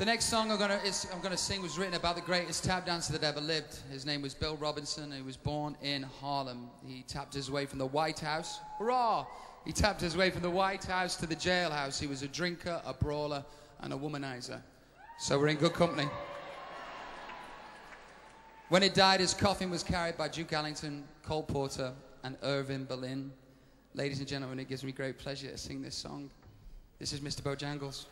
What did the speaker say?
The next song I'm gonna, I'm gonna sing was written about the greatest tap dancer that ever lived. His name was Bill Robinson. He was born in Harlem. He tapped his way from the White House. Hurrah! He tapped his way from the White House to the jailhouse. He was a drinker, a brawler, and a womanizer. So we're in good company. When he died, his coffin was carried by Duke Ellington, Cole Porter, and Irving Berlin. Ladies and gentlemen, it gives me great pleasure to sing this song. This is Mr. Bojangles.